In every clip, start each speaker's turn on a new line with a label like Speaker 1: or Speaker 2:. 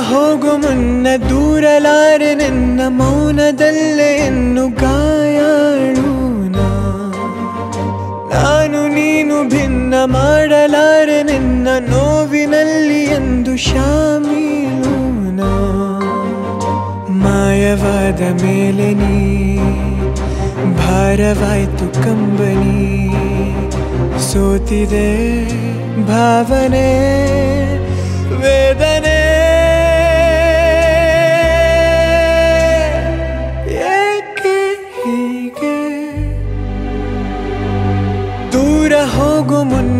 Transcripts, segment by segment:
Speaker 1: ಹೋಗು ಮುನ್ನ ದೂರಲಾರೆ ನಿನ್ನ ಮೌನದಲ್ಲೇ ಎನ್ನು ಗಾಯಾಳು. ನಾನು ನೀನು ಭಿನ್ನ ಮಾಡಲಾರೆ ನಿನ್ನ ನೋವಿನಲ್ಲಿ ಎಂದು ಶಾಮೀಲು ನಾ. ಮಾಯವಾದ ಮೇಲೆ ನೀ, ಭಾರವಾಯ್ತು ಕಂಬನಿ ಸೋತಿದೆ ಭಾವನೆ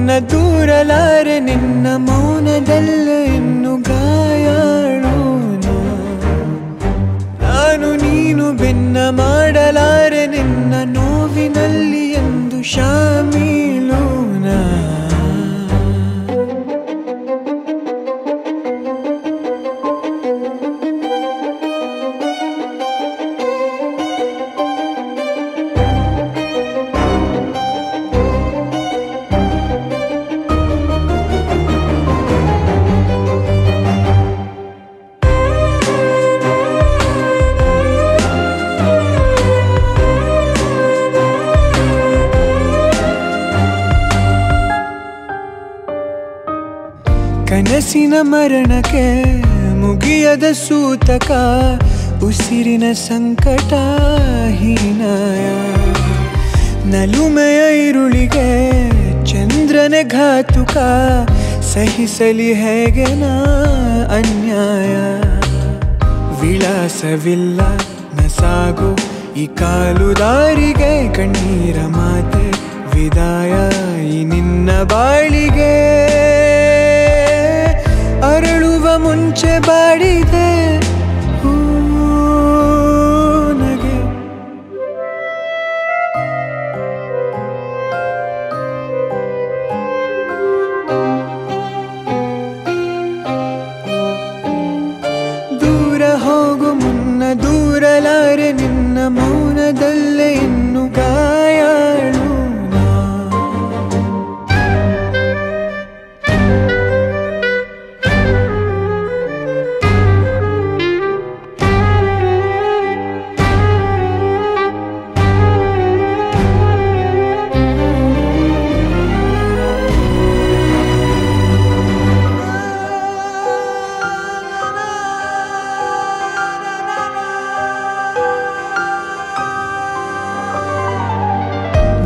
Speaker 1: ಮುನ್ನ ದೂರಲಾರೆ ನಿನ್ನ ಮೌನದಲ್ಲ. ಕನಸಿನ ಮರಣಕ್ಕೆ ಮುಗಿಯದ ಸೂತಕ, ಉಸಿರಿನ ಸಂಕಟ ಹೀನಾಯ ನಲುಮೆಯ ಇರುಳಿಗೆ ಚಂದ್ರನ ಘಾತುಕ, ಸಹಿಸಲಿ ಹೇಗೆ ನಾ ಅನ್ಯಾಯ. ವಿಳಾಸವಿಲ್ಲ ನಸಾಗು ಈ ಕಾಲು ದಾರಿಗೆ ಕಣ್ಣೀರ ಮಾತೆ, ವಿದಾಯ ಈ ನಿನ್ನ ಬಾಳಿಗೆ. bye.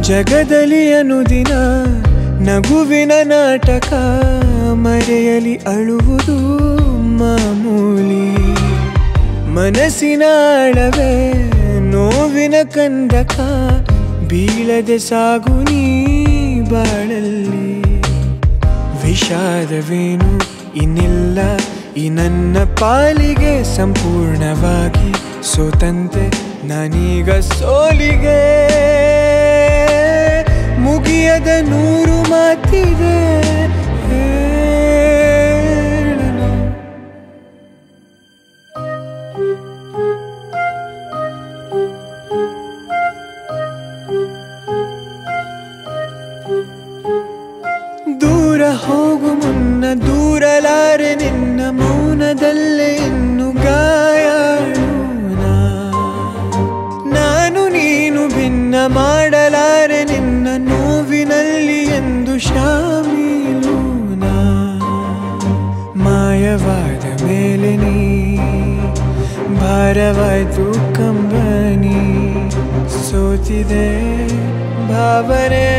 Speaker 1: ಜಗದಲ್ಲಿ ಅನುದಿನ, ನಗುವಿನ ನಾಟಕ, ಮರೆಯಲಿ ಅಳುವುದು ಮಾಮೂಲಿ. ಮನಸ್ಸಿನ ಆಳವೇ, ನೋವಿನ ಕಂದಕ, ಬೀಳದೆ ಸಾಗು ನೀ ಬಾಳಲ್ಲಿ. ವಿಷಾದವೇನು? ಇನ್ನಿಲ್ಲ. ಈ ನನ್ನ ಪಾಲಿಗೆ ಸಂಪೂರ್ಣವಾಗಿ ಸೋತಂತೆ, ನಾನೀಗ ಸೋಲಿಗೆ. ಮುಗಿಯದ ನೂರು ಮಾತಿದೆ. ದೂರ ಹೋಗು ಮುನ್ನ ದೂರಲಾರೆ ನಿನ್ನ ಮೌನದಲ್ಲೇ मेलनी भारवा कम्बनी सोत भ